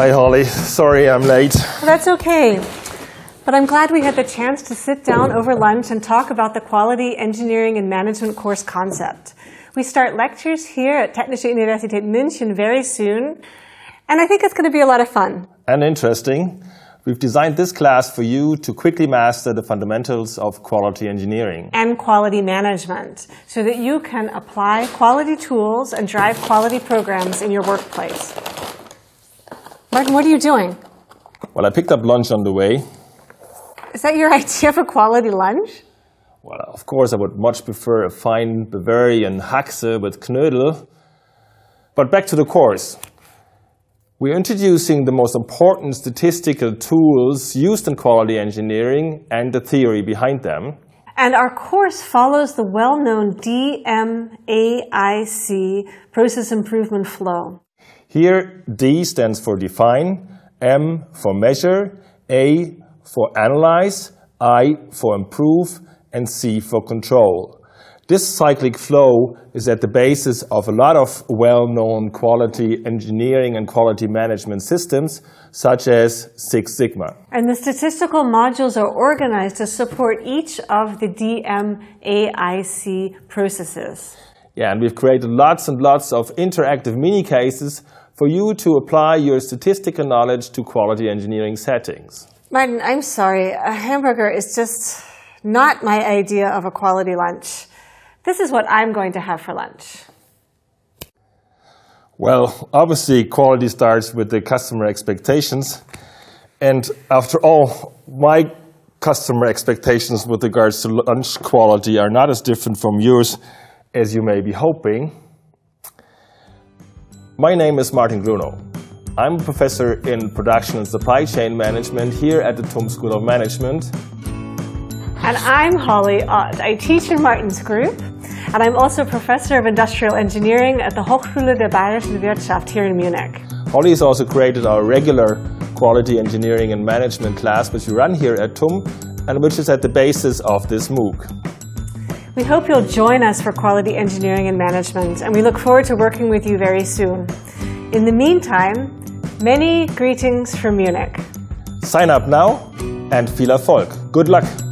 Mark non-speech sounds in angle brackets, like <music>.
Hi, Holly. Sorry I'm late. That's okay. But I'm glad we had the chance to sit down over lunch and talk about the quality engineering and management course concept. We start lectures here at Technische Universität München very soon, and I think it's going to be a lot of fun. And interesting. We've designed this class for you to quickly master the fundamentals of quality engineering. And quality management, so that you can apply quality tools and drive quality programs in your workplace. Martin, what are you doing? Well, I picked up lunch on the way. Is that your <laughs> idea of a quality lunch? Well, of course, I would much prefer a fine Bavarian Haxe with Knödel. But back to the course. We're introducing the most important statistical tools used in quality engineering and the theory behind them. And our course follows the well-known DMAIC process improvement flow. Here, D stands for define, M for measure, A for analyze, I for improve, and C for control. This cyclic flow is at the basis of a lot of well-known quality engineering and quality management systems, such as Six Sigma. And the statistical modules are organized to support each of the DMAIC processes. Yeah, and we've created lots and lots of interactive mini cases for you to apply your statistical knowledge to quality engineering settings. Martin, I'm sorry. A hamburger is just not my idea of a quality lunch. This is what I'm going to have for lunch. Well, obviously, quality starts with the customer expectations. And after all, my customer expectations with regards to lunch quality are not as different from yours as you may be hoping. My name is Martin Grunow. I'm a professor in production and supply chain management here at the TUM School of Management. And I'm Holly Ott. I teach in Martin's group, and I'm also a professor of industrial engineering at the Hochschule der Bayerischen Wirtschaft here in Munich. Holly has also created our regular quality engineering and management class, which we run here at TUM, and which is at the basis of this MOOC. We hope you'll join us for quality engineering and management, and we look forward to working with you very soon. In the meantime, many greetings from Munich. Sign up now and viel Erfolg. Good luck!